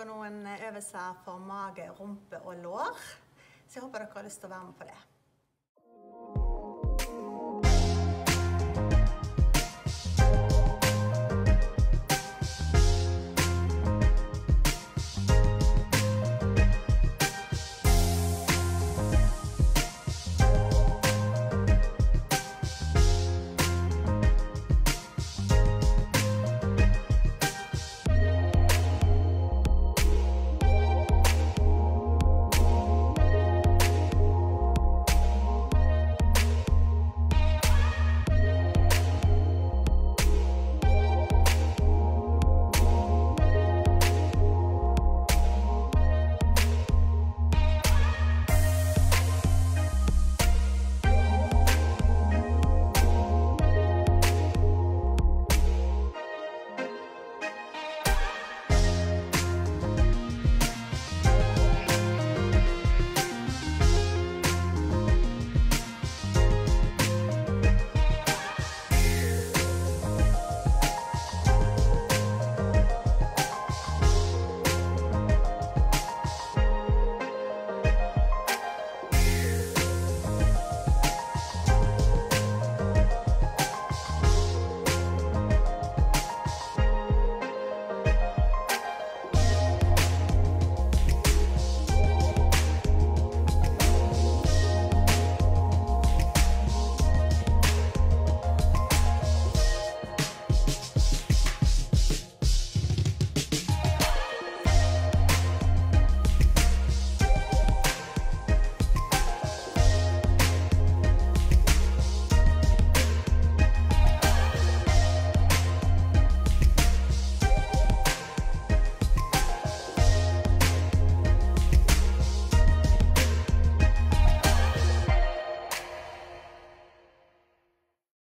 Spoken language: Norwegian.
dere noen øvelser for mage, rumpe og lår. Så jeg håper dere har lyst til å være med på det.